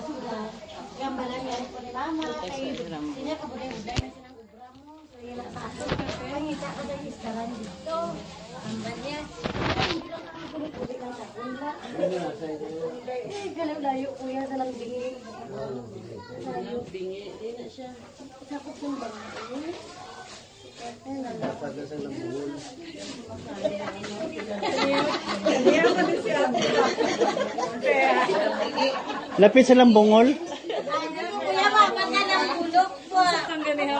sudah gambaran yang ko ni mama kay sinya ka buday buday na sinang ubra mo so ila sa ato pangita ko dahil iskaran dito ang niya ay hindi lang kami kulit-kulit lang sa kunla eh ganun layo kuya sa lang Lapit sa lambungol.